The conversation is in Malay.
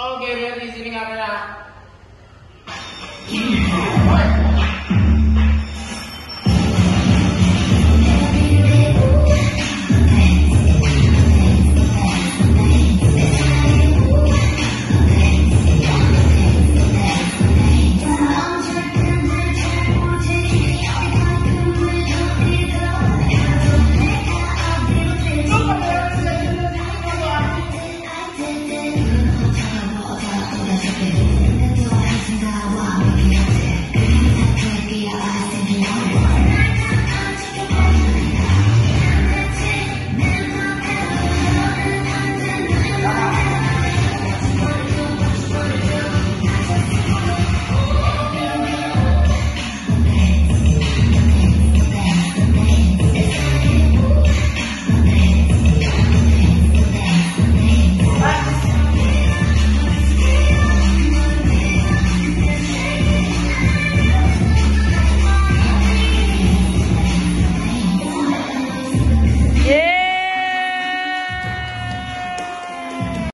Oke, okay, lihat di sini kamera.